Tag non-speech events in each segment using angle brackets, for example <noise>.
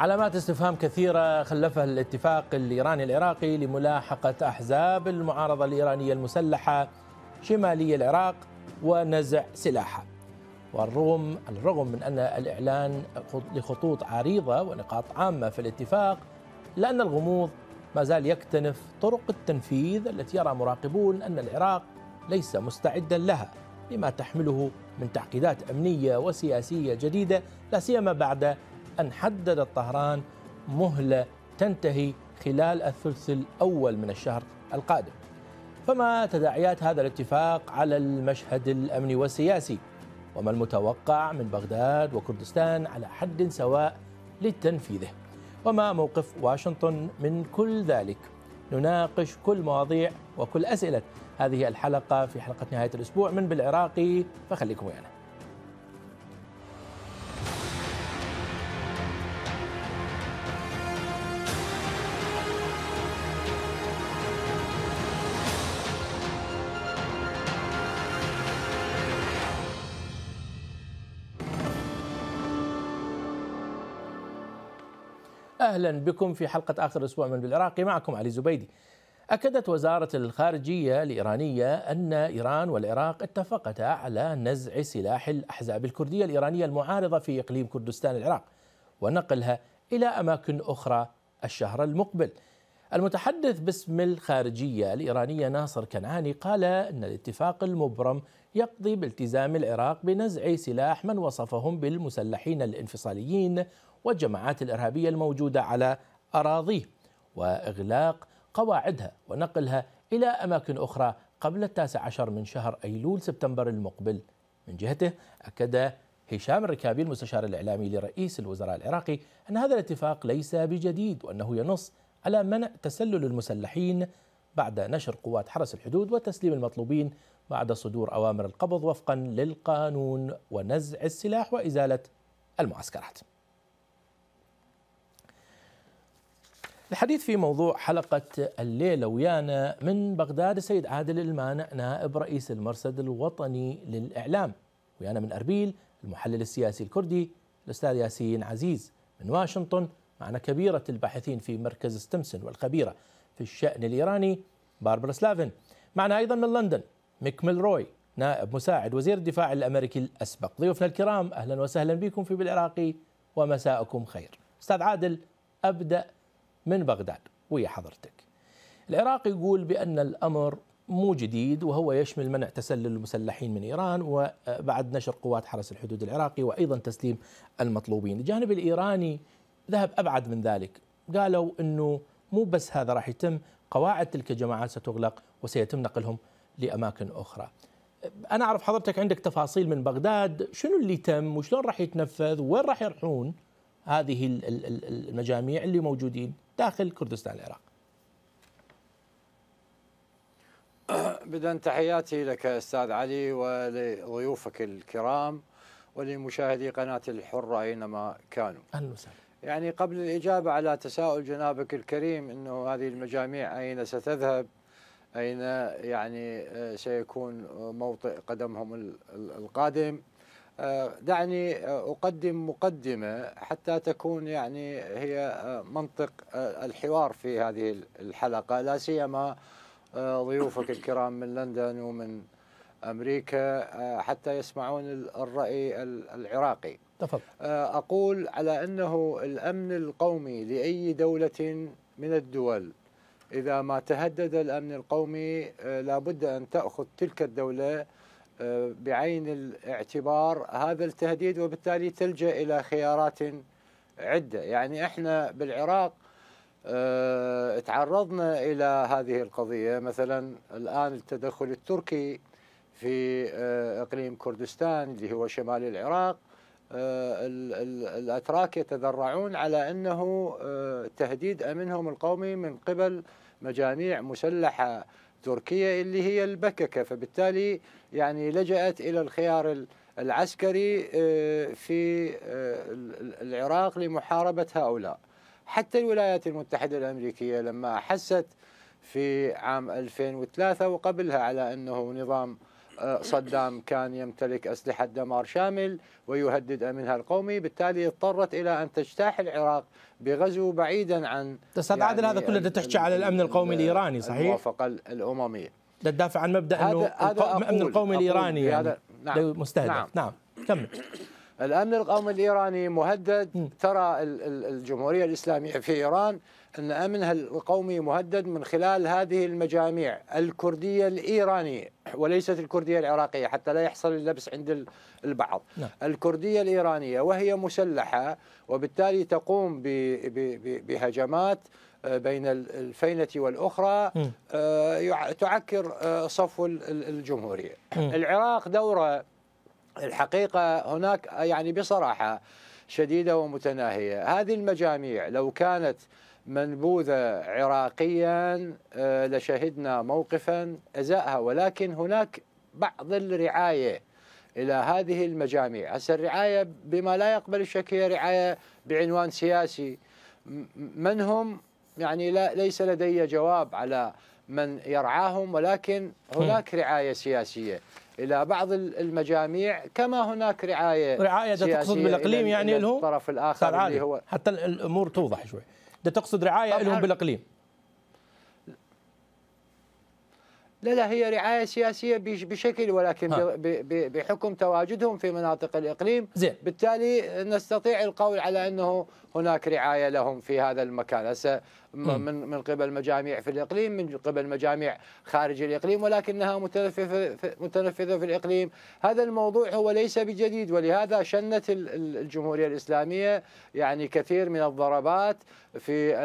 علامات استفهام كثيرة خلفها الاتفاق الإيراني العراقي لملاحقة أحزاب المعارضة الإيرانية المسلحة شمالي العراق ونزع سلاحها. والرغم الرغم من أن الإعلان لخطوط عريضة ونقاط عامة في الاتفاق لأن الغموض ما زال يكتنف طرق التنفيذ التي يرى مراقبون أن العراق ليس مستعدا لها لما تحمله من تعقيدات أمنية وسياسية جديدة لا سيما بعد أن حددت طهران مهلة تنتهي خلال الثلث الأول من الشهر القادم. فما تداعيات هذا الاتفاق على المشهد الأمني والسياسي؟ وما المتوقع من بغداد وكردستان على حد سواء لتنفيذه؟ وما موقف واشنطن من كل ذلك؟ نناقش كل مواضيع وكل أسئلة. هذه الحلقة في حلقة نهاية الأسبوع من بالعراقي فخليكم ويانا. أهلا بكم في حلقة آخر أسبوع من بالعراقي معكم علي زبيدي. أكدت وزارة الخارجية الإيرانية أن إيران والعراق اتفقتا على نزع سلاح الأحزاب الكردية الإيرانية المعارضة في إقليم كردستان العراق ونقلها إلى أماكن أخرى الشهر المقبل. المتحدث باسم الخارجية الإيرانية ناصر كنعاني قال أن الاتفاق المبرم يقضي بالتزام العراق بنزع سلاح من وصفهم بالمسلحين الانفصاليين والجماعات الإرهابية الموجودة على أراضيه وإغلاق قواعدها ونقلها إلى أماكن أخرى قبل التاسع عشر من شهر أيلول سبتمبر المقبل. من جهته أكد هشام الركابي المستشار الإعلامي لرئيس الوزراء العراقي أن هذا الاتفاق ليس بجديد وأنه ينص على منع تسلل المسلحين بعد نشر قوات حرس الحدود وتسليم المطلوبين بعد صدور أوامر القبض وفقا للقانون ونزع السلاح وإزالة المعسكرات. الحديث في موضوع حلقة الليلة ويانا من بغداد. السيد عادل المانع نائب رئيس المرصد الوطني للإعلام. ويانا من أربيل المحلل السياسي الكردي الأستاذ ياسين عزيز. من واشنطن معنا كبيرة الباحثين في مركز ستمسن والخبيرة في الشأن الإيراني باربرا سلافن. معنا أيضا من لندن ميك روي نائب مساعد وزير الدفاع الأمريكي الأسبق. ضيوفنا الكرام أهلا وسهلا بكم في بالعراقي ومساءكم خير. أستاذ عادل أبدأ من بغداد ويا حضرتك. العراق يقول بأن الأمر مو جديد وهو يشمل منع تسلل المسلحين من إيران وبعد نشر قوات حرس الحدود العراقي وأيضا تسليم المطلوبين. الجانب الإيراني ذهب أبعد من ذلك. قالوا أنه مو بس هذا راح يتم قواعد تلك الجماعات ستغلق وسيتم نقلهم لأماكن أخرى. أنا أعرف حضرتك عندك تفاصيل من بغداد شنو اللي تم وشلون راح يتنفذ؟ وين راح يروحون هذه المجاميع اللي موجودين؟ داخل كردستان العراق بدءا تحياتي لك أستاذ علي ولضيوفك الكرام ولمشاهدي قناة الحرة أينما كانوا. أهلا وسهلا. يعني قبل الإجابة على تساؤل جنابك الكريم إنه هذه المجاميع أين ستذهب؟ أين يعني سيكون موطئ قدمهم القادم؟ دعني أقدم مقدمة حتى تكون يعني هي منطق الحوار في هذه الحلقة لا سيما ضيوفك الكرام من لندن ومن أمريكا حتى يسمعون الرأي العراقي تفضل. أقول على أنه الأمن القومي لأي دولة من الدول إذا ما تهدد الأمن القومي لابد أن تأخذ تلك الدولة بعين الاعتبار هذا التهديد وبالتالي تلجأ إلى خيارات عدة. يعني إحنا بالعراق آه تعرضنا إلى هذه القضية. مثلا الآن التدخل التركي في آه إقليم كردستان اللي هو شمال العراق الأتراك يتذرعون على أنه تهديد أمنهم القومي من قبل مجاميع مسلحة. تركيا اللي هي البككة. فبالتالي يعني لجأت إلى الخيار العسكري في العراق لمحاربة هؤلاء. حتى الولايات المتحدة الأمريكية لما أحست في عام 2003 وقبلها على أنه نظام آه، صدام كان يمتلك أسلحة دمار شامل ويهدد أمنها القومي بالتالي اضطرت إلى أن تجتاح العراق بغزو بعيدا عن يعني عادل هذا كله تحكي على الأمن القومي الإيراني صحيح؟ الموافقة الأممية. تدافع عن مبدأ إنه الأمن القومي الإيراني يعني. نعم. مستهدف. نعم, نعم. كمل. الأمن القومي الإيراني مهدد ترى الجمهورية الإسلامية في إيران أن أمنها القومي مهدد من خلال هذه المجاميع الكردية الإيرانية وليست الكردية العراقية حتى لا يحصل اللبس عند البعض. نعم. الكردية الإيرانية وهي مسلحة وبالتالي تقوم بهجمات آه، بين الفينة والأخرى آه، تعكر آه، صفو الجمهورية. العراق دورة. الحقيقة هناك يعني بصراحة شديدة ومتناهية. هذه المجاميع لو كانت منبوذة عراقيا لشهدنا موقفا أزاءها. ولكن هناك بعض الرعاية إلى هذه المجاميع. هسه الرعاية بما لا يقبل الشك هي رعاية بعنوان سياسي. من هم؟ يعني لا ليس لدي جواب على من يرعاهم ولكن هناك رعاية سياسية إلى بعض المجاميع. كما هناك رعاية رعاية سياسية تقصد بالإقليم يعني الطرف الآخر اللي هو حتى الأمور توضح شوي. ده تقصد رعاية لهم بالإقليم. لا لا هي رعاية سياسية بشكل ولكن بحكم تواجدهم في مناطق الإقليم. زين. بالتالي نستطيع القول على أنه هناك رعاية لهم في هذا المكان. هسه من من قبل مجاميع في الإقليم من قبل مجاميع خارج الإقليم ولكنها متنفذة متنفذة في الإقليم. هذا الموضوع هو ليس بجديد ولهذا شنت الجمهورية الإسلامية يعني كثير من الضربات في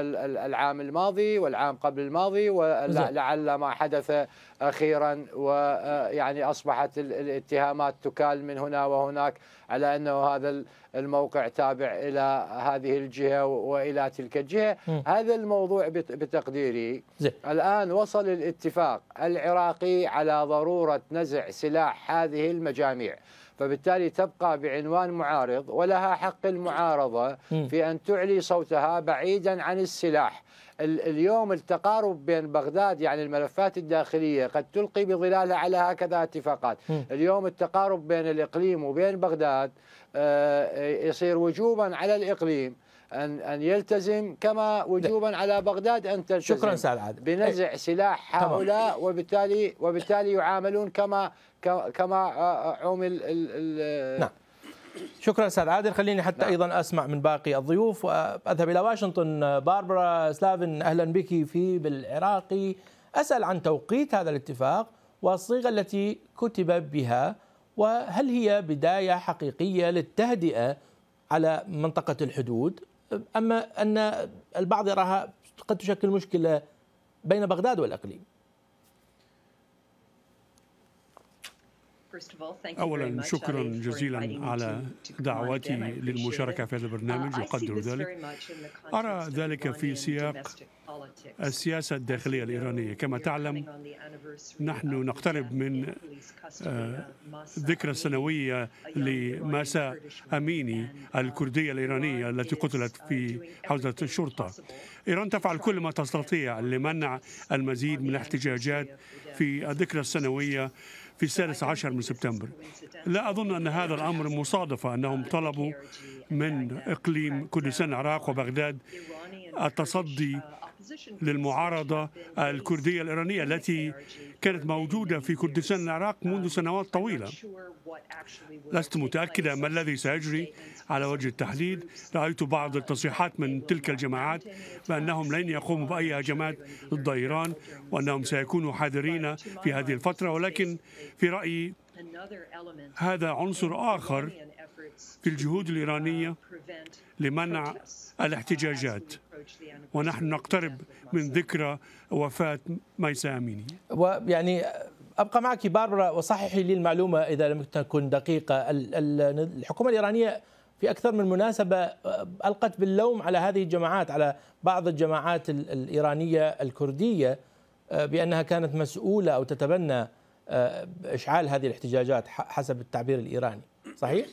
العام الماضي والعام قبل الماضي ولعل ما حدث أخيرا ويعني أصبحت الاتهامات تكال من هنا وهناك على أنه هذا الموقع تابع إلى هذه الجهة وإلى تلك الجهة. م. هذا الموضوع بتقديري. زي. الآن وصل الاتفاق العراقي على ضرورة نزع سلاح هذه المجاميع. فبالتالي تبقى بعنوان معارض ولها حق المعارضة في أن تعلي صوتها بعيدا عن السلاح. اليوم التقارب بين بغداد يعني الملفات الداخلية قد تلقي بظلالها على هكذا اتفاقات. اليوم التقارب بين الإقليم وبين بغداد آه، يصير وجوبا على الإقليم. أن أن يلتزم كما وجوبا على بغداد أن تلتزم. شكرا سعد عادل. بنزع سلاح هؤلاء وبالتالي وبالتالي يعاملون كما كما عمل نعم. شكرا أستاذ عادل. خليني حتى نعم. أيضا أسمع من باقي الضيوف وأذهب إلى واشنطن. باربرا سلافن أهلا بك في بالعراقي أسأل عن توقيت هذا الاتفاق والصيغة التي كتب بها وهل هي بداية حقيقية للتهدئة على منطقة الحدود؟ أما أن البعض يراها قد تشكل مشكلة بين بغداد والأقليم. أولا شكرا جزيلا على دعوتي للمشاركة في هذا البرنامج uh, يقدر ذلك. أرى ذلك في سياق السياسة الداخلية الإيرانية. كما تعلم نحن نقترب من آه، ذكرى السنوية لماسا أميني الكردية الإيرانية التي قتلت في حوزة الشرطة. إيران تفعل كل ما تستطيع لمنع المزيد من الاحتجاجات في الذكرى السنوية. في السادس عشر من سبتمبر. لا أظن أن هذا الأمر مصادفة أنهم طلبوا من إقليم كردستان العراق وبغداد التصدي للمعارضة الكردية الإيرانية التي كانت موجودة في كردستان العراق منذ سنوات طويلة. لست متأكدة ما الذي سيجري على وجه التحديد. رأيت بعض التصريحات من تلك الجماعات بأنهم لن يقوموا بأي هجمات ضد إيران وأنهم سيكونوا حذرين في هذه الفترة ولكن في رأيي هذا عنصر آخر الجهود الإيرانية لمنع الاحتجاجات. ونحن نقترب من ذكرى وفاة ميسا أميني. ويعني أبقى معك باربرا وصححي لي المعلومة إذا لم تكن دقيقة. الحكومة الإيرانية في أكثر من مناسبة ألقت باللوم على هذه الجماعات على بعض الجماعات الإيرانية الكردية بأنها كانت مسؤولة أو تتبنى إشعال هذه الاحتجاجات حسب التعبير الإيراني. صحيح؟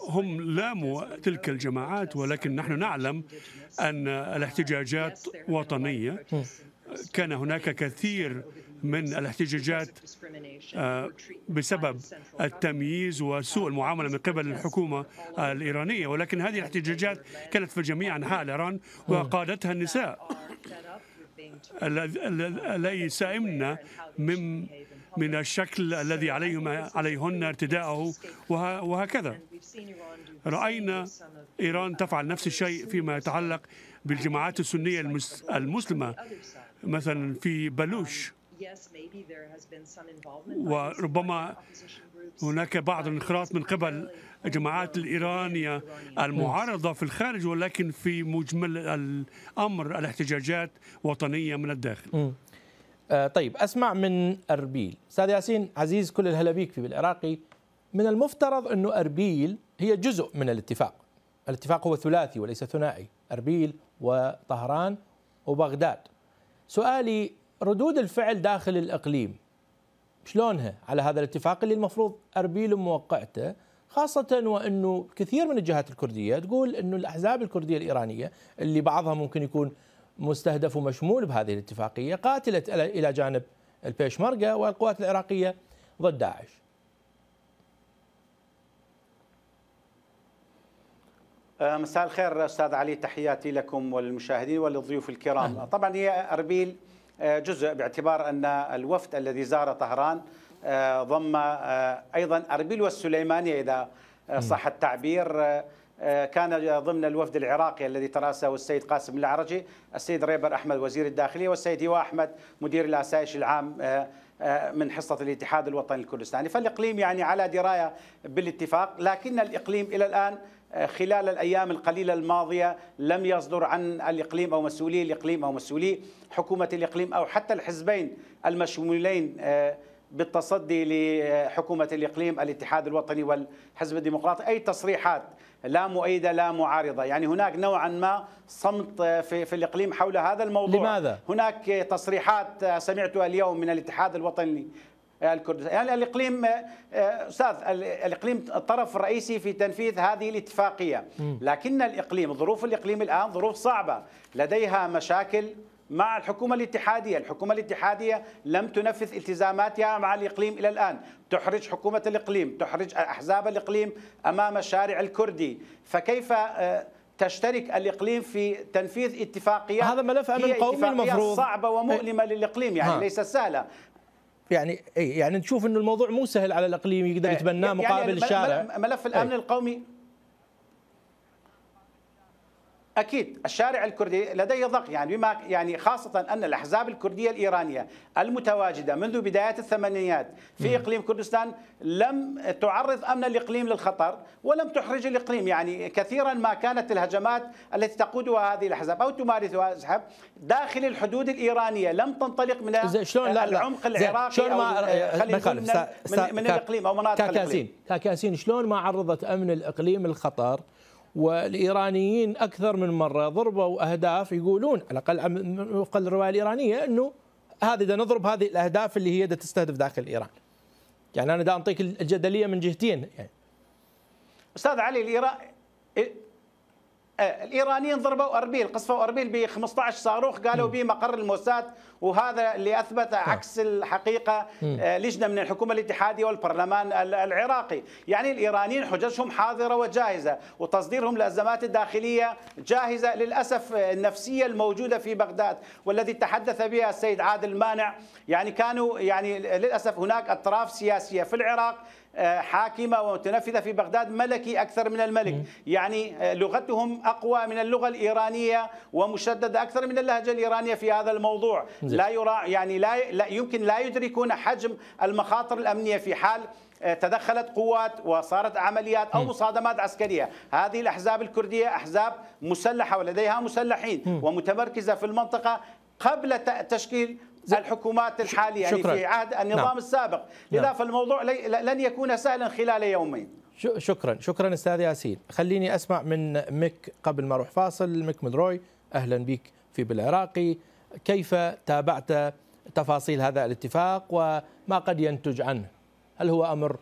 هم لاموا تلك الجماعات ولكن نحن نعلم أن الاحتجاجات وطنية. كان هناك كثير من الاحتجاجات آه، بسبب التمييز وسوء المعاملة من قبل الحكومة الإيرانية. ولكن هذه الاحتجاجات كانت في جميع أنحاء ايران وقادتها النساء. ليس إمنا من من الشكل الذي عليهم عليهن ارتداءه وهكذا. رأينا إيران تفعل نفس الشيء فيما يتعلق بالجماعات السنية المسلمة مثلا في بلوش. وربما هناك بعض الانخراط من قبل الجماعات الإيرانية المعارضة في الخارج ولكن في مجمل الأمر الاحتجاجات وطنية من الداخل. طيب أسمع من أربيل. أستاذ ياسين عزيز كل الهلا بيك في بالعراقي من المفترض أنه أربيل هي جزء من الاتفاق. الاتفاق هو ثلاثي وليس ثنائي. أربيل وطهران وبغداد. سؤالي ردود الفعل داخل الإقليم شلونها على هذا الاتفاق اللي المفروض أربيل موقعته خاصة وأنه كثير من الجهات الكردية تقول أنه الأحزاب الكردية الإيرانية اللي بعضها ممكن يكون مستهدف ومشمول بهذه الاتفاقية قاتلت إلى جانب البيشمركة والقوات العراقية ضد داعش. آه، مساء الخير أستاذ علي تحياتي لكم وللمشاهدين وللضيوف الكرام. طبعا هي أربيل آه، جزء باعتبار أن الوفد الذي زار طهران آه، ضم أيضا أربيل والسليمانية إذا صح التعبير. كان ضمن الوفد العراقي الذي تراسه السيد قاسم العرجي السيد ريبر أحمد وزير الداخلية والسيد هوا أحمد مدير الأسايش العام من حصة الاتحاد الوطني الكردستاني. فالإقليم يعني على دراية بالاتفاق لكن الإقليم إلى الآن خلال الأيام القليلة الماضية لم يصدر عن الإقليم أو مسؤولي الإقليم أو مسؤولي حكومة الإقليم أو حتى الحزبين المشمولين آه، بالتصدي لحكومة الإقليم الاتحاد الوطني والحزب الديمقراطي. أي تصريحات لا مؤيدة لا معارضة. يعني هناك نوعا ما صمت في, في الإقليم حول هذا الموضوع. لماذا؟ هناك تصريحات سمعتها اليوم من الاتحاد الوطني الكردستان. يعني الإقليم آه، أستاذ الإقليم الطرف الرئيسي في تنفيذ هذه الاتفاقية. لكن الإقليم ظروف الإقليم الآن ظروف صعبة. لديها مشاكل مع الحكومة الاتحادية. الحكومة الاتحادية لم تنفذ التزاماتها مع الإقليم إلى الآن. تحرج حكومة الإقليم تحرج أحزاب الإقليم أمام الشارع الكردي. فكيف آه، تشترك الإقليم في تنفيذ اتفاقيات هذا ملف أمن قومي المفروض. صعبة ومؤلمة للإقليم يعني ليست سهلة. يعني اي يعني نشوف إنه الموضوع مو سهل على الإقليم يقدر إيه، يتبناه يعني مقابل يعني الشارع. ملف الأمن أي. القومي أكيد الشارع الكردي لديه ضغط يعني بما يعني خاصه ان الاحزاب الكرديه الايرانيه المتواجده منذ بدايات الثمانينيات في اقليم كردستان لم تعرض امن الاقليم للخطر ولم تحرج الاقليم يعني كثيرا ما كانت الهجمات التي تقودها هذه الاحزاب أو تمارسها داخل الحدود الايرانيه لم تنطلق من شلون لا العمق العراقي شلون ما خلينا من, من, من الاقليم أو مناطق الاقليم كاكاسين شلون ما عرضت امن الاقليم الخطر والإيرانيين أكثر من مرة ضربوا أهداف يقولون على الأقل وفق الرواية الإيرانية إنه هذه نضرب هذه الأهداف اللي هي تستهدف داخل إيران. يعني أنا دا اعطيك الجدلية من جهتين يعني. أستاذ علي الايران الإيرانيين ضربوا أربيل قصفوا أربيل ب 15 صاروخ قالوا به مقر الموساد وهذا اللي أثبت عكس الحقيقة آه، لجنة من الحكومة الاتحادية والبرلمان العراقي. يعني الإيرانيين حججهم حاضرة وجاهزة وتصديرهم للازمات الداخلية جاهزة للأسف النفسية الموجودة في بغداد والذي تحدث بها السيد عادل مانع. يعني كانوا يعني للأسف هناك أطراف سياسية في العراق آه، حاكمة ومتنفذة في بغداد ملكي أكثر من الملك. يعني آه، لغتهم أقوى من اللغة الإيرانية ومشددة أكثر من اللهجة الإيرانية في هذا الموضوع. لا يرى يعني لا, لا يمكن لا يدركون حجم المخاطر الأمنية في حال آه، تدخلت قوات وصارت عمليات أو مصادمات عسكرية، هذه الأحزاب الكردية أحزاب مسلحة ولديها مسلحين ومتمركزة في المنطقة قبل تشكيل الحكومات الحالية يعني شكرا. في عهد النظام نعم. السابق. لذا نعم. فالموضوع لن يكون سهلا خلال يومين. شكرا. شكرا أستاذ ياسين. خليني أسمع من ميك قبل ما أروح. فاصل. ميك ملروي أهلا بك في بالعراقي. كيف تابعت تفاصيل هذا الاتفاق وما قد ينتج عنه؟ هل هو أمر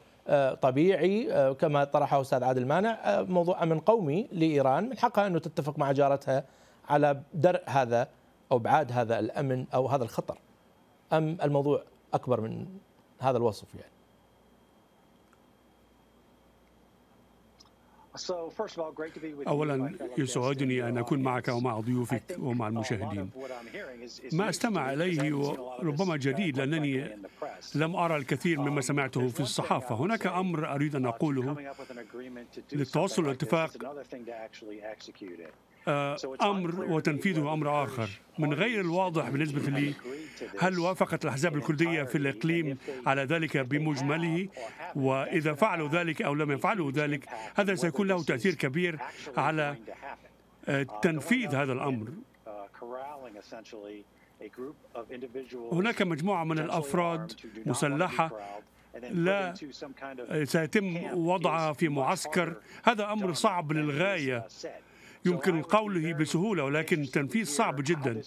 طبيعي؟ كما طرحه أستاذ عادل مانع. موضوع أمن قومي لإيران. من حقها أنه تتفق مع جارتها على درء هذا أو ابعاد هذا الأمن أو هذا الخطر. أم الموضوع أكبر من هذا الوصف يعني؟ أولا يسعدني أن أكون معك ومع ضيوفك ومع المشاهدين. ما أستمع إليه ربما جديد لأنني لم أرى الكثير مما سمعته في الصحافة. هناك أمر أريد أن أقوله للتوصل لاتفاق أمر وتنفيذه أمر آخر. من غير الواضح بالنسبة لي هل وافقت الأحزاب الكردية في الإقليم على ذلك بمجمله؟ وإذا فعلوا ذلك أو لم يفعلوا ذلك هذا سيكون له تأثير كبير على آه، تنفيذ هذا الأمر. هناك مجموعة من الأفراد مسلحة لا سيتم وضعها في معسكر. هذا أمر صعب للغاية. يمكن قوله بسهولة ولكن التنفيذ صعب جدا.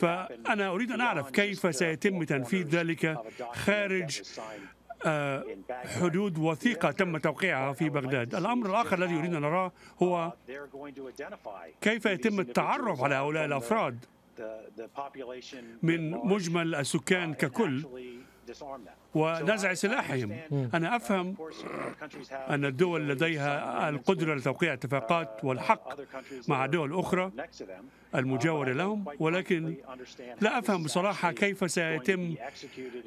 فأنا أريد أن أعرف كيف سيتم تنفيذ ذلك خارج آه، حدود وثيقة تم توقيعها في بغداد. الأمر الآخر الذي أريد أن نراه هو كيف يتم التعرف على هؤلاء الأفراد من مجمل السكان ككل؟ ونزع سلاحهم. أنا أفهم أن الدول لديها القدرة لتوقيع اتفاقات والحق مع دول أخرى المجاورة لهم. ولكن لا أفهم بصراحة كيف سيتم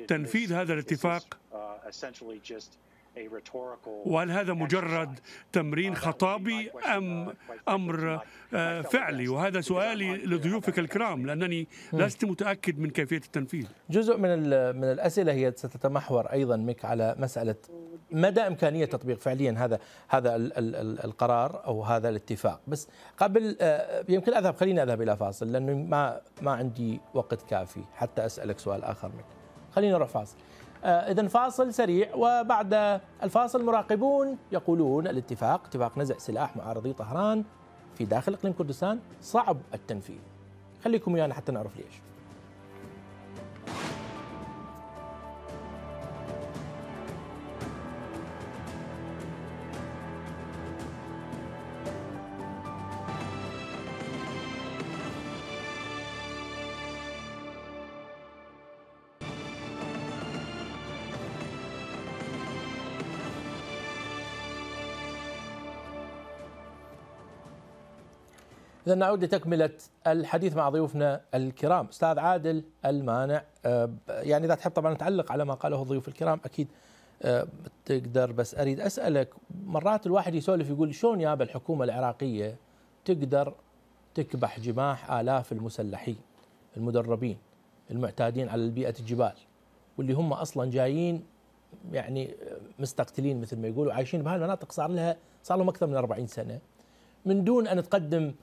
تنفيذ هذا الاتفاق. وهل هذا مجرد تمرين خطابي أم أمر آه، فعلي؟ وهذا سؤالي لضيوفك الكرام لأنني لست متأكد من كيفية التنفيذ. جزء من من الأسئلة هي ستتمحور أيضا مك على مسألة مدى إمكانية تطبيق فعليا هذا هذا القرار أو هذا الاتفاق. بس قبل آه، يمكن أذهب خليني أذهب إلى فاصل لأنه ما ما عندي وقت كافي حتى أسألك سؤال آخر منك خلينا نروح فاصل. إذا فاصل سريع وبعد الفاصل مراقبون يقولون الاتفاق اتفاق نزع سلاح معارضي طهران في داخل إقليم كردستان صعب التنفيذ. خليكم ويانا حتى نعرف ليش. إذا نعود لتكملة الحديث مع ضيوفنا الكرام. أستاذ عادل المانع آه، يعني إذا تحب طبعا نتعلق على ما قاله الضيوف الكرام أكيد آه، تقدر بس أريد أسألك مرات الواحد يسولف يقول شلون يا الحكومة العراقية تقدر تكبح جماح آلاف المسلحين المدربين المعتادين على البيئة الجبال واللي هم أصلا جايين يعني مستقتلين مثل ما يقولوا عايشين بهالمناطق صار لها صار لهم أكثر من 40 سنة. من دون أن تقدم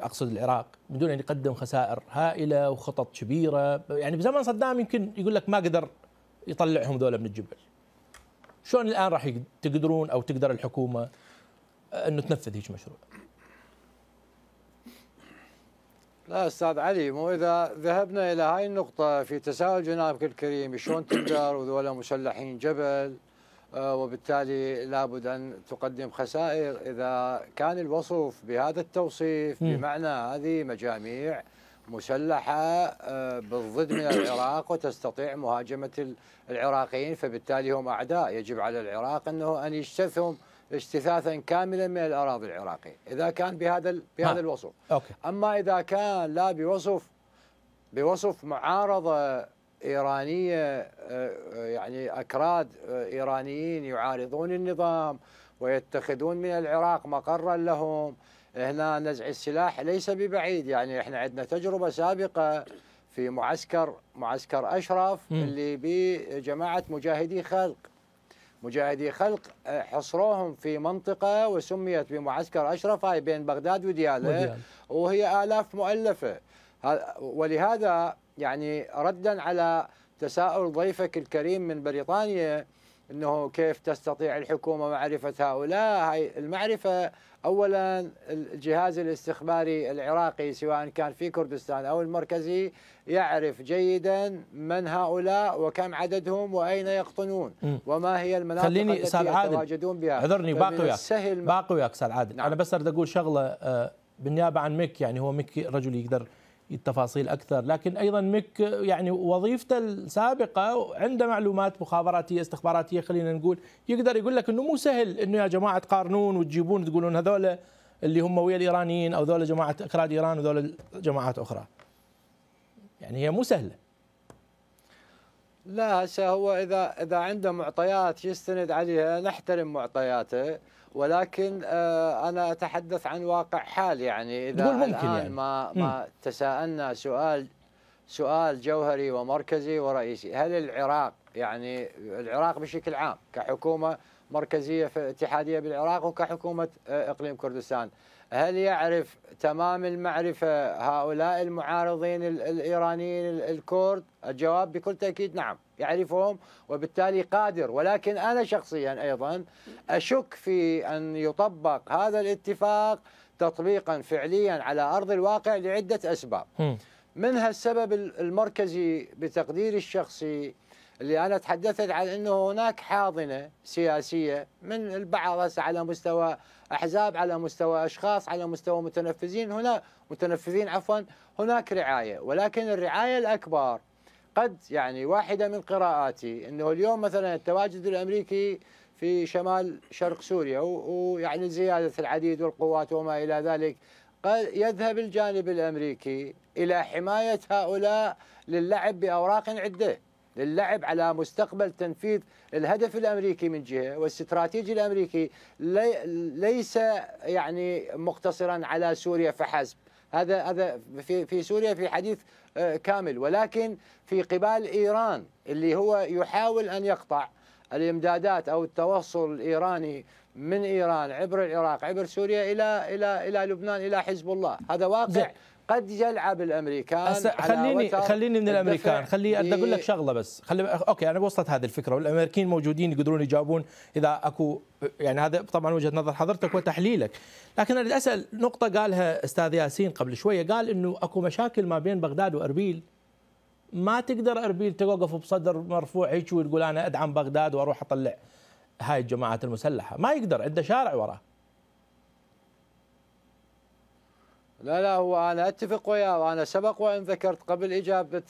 أقصد العراق من دون أن يقدم خسائر هائلة وخطط كبيرة. يعني بزمن صدام يمكن يقول لك ما قدر يطلعهم ذولا من الجبل. شلون الآن راح تقدرون أو تقدر الحكومة إنه تنفذ هيك مشروع؟ لا أستاذ علي مو إذا ذهبنا إلى هاي النقطة في تساؤل جنابك الكريم شلون تقدر وذولا مسلحين جبل؟ آه، وبالتالي لابد أن تقدم خسائر إذا كان الوصف بهذا التوصيف بمعنى هذه مجاميع مسلحة آه، بالضد من <coughs> العراق وتستطيع مهاجمة العراقيين فبالتالي هم أعداء. يجب على العراق أنه أن يجتثهم اجتثاثا كاملا من الأراضي العراقية إذا كان بهذا بهذا الوصف. أوكي. أما إذا كان لا بوصف بوصف معارضة إيرانية آه، آه، يعني أكراد آه، إيرانيين يعارضون النظام ويتخذون من العراق مقرا لهم. هنا نزع السلاح ليس ببعيد يعني إحنا عندنا تجربة سابقة في معسكر معسكر أشرف م. اللي بجماعة مجاهدي خلق. مجاهدي خلق حصروهم في منطقة وسميت بمعسكر أشرف هاي بين بغداد وديالة وهي آلاف مؤلفة. ولهذا يعني ردا على تساؤل ضيفك الكريم من بريطانيا إنه كيف تستطيع الحكومة معرفه هؤلاء. هاي المعرفة اولا الجهاز الاستخباري العراقي سواء كان في كردستان أو المركزي يعرف جيدا من هؤلاء وكم عددهم وأين يقطنون وما هي المناطق خليني التي يتواجدون بها. اعذرني باقي وياك. باقي وياك أستاذ عادل. نعم. أنا بس أريد أقول شغلة آه، بالنيابة عن مك يعني هو مك رجل يقدر التفاصيل أكثر. لكن أيضا مك يعني وظيفته السابقة عنده معلومات مخابراتية استخباراتية خلينا نقول يقدر يقول لك إنه مو سهل إنه يا جماعة تقارنون وتجيبون تقولون هذول اللي هم ويا الإيرانيين أو ذولا جماعة اكراد إيران وذولا جماعات أخرى. يعني هي مو سهلة. لا هسه هو إذا إذا عنده معطيات يستند عليها نحترم معطياته. ولكن آه أنا أتحدث عن واقع حال يعني إذا ممكن الآن يعني. ما ما تساءلنا سؤال سؤال جوهري ومركزي ورئيسي. هل العراق يعني العراق بشكل عام كحكومة مركزية في اتحادية بالعراق وكحكومة آه إقليم كردستان هل يعرف تمام المعرفة هؤلاء المعارضين الإيرانيين الكرد الجواب بكل تأكيد نعم. يعرفهم وبالتالي قادر. ولكن أنا شخصيا أيضا أشك في أن يطبق هذا الاتفاق تطبيقا فعليا على أرض الواقع لعدة أسباب. منها السبب المركزي بتقديري الشخصي اللي أنا تحدثت عن أنه هناك حاضنة سياسية من البعض على مستوى أحزاب على مستوى أشخاص على مستوى متنفذين هنا متنفذين عفوا هناك رعاية. ولكن الرعاية الأكبر قد يعني واحدة من قراءاتي أنه اليوم مثلا التواجد الأمريكي في شمال شرق سوريا ويعني زيادة العديد والقوات وما إلى ذلك قد يذهب الجانب الأمريكي إلى حماية هؤلاء للعب بأوراق عدة للعب على مستقبل تنفيذ الهدف الأمريكي من جهة والاستراتيجي الأمريكي لي ليس يعني مقتصرا على سوريا فحسب. هذا هذا في في سوريا في حديث آه، كامل. ولكن في قبال إيران اللي هو يحاول أن يقطع الإمدادات أو التوصل الإيراني من إيران عبر العراق عبر سوريا إلى إلى إلى لبنان إلى حزب الله. هذا واقع قد يلعب الأمريكان خليني خليني من الأمريكان. خلي أقول لك شغلة بس. خلي أوكي أنا وصلت هذه الفكرة. والأمريكيين موجودين يقدرون يجاوبون إذا اكو يعني هذا طبعا وجهة نظر حضرتك وتحليلك. لكن أريد أسأل نقطة قالها أستاذ ياسين قبل شوية. قال إنه أكو مشاكل ما بين بغداد وأربيل. ما تقدر أربيل توقف بصدر مرفوع هيك وتقول أنا أدعم بغداد وأروح أطلع هاي الجماعات المسلحة. ما يقدر عنده شارع وراه. لا لا هو أنا أتفق وياه وأنا سبق وإن ذكرت قبل إجابة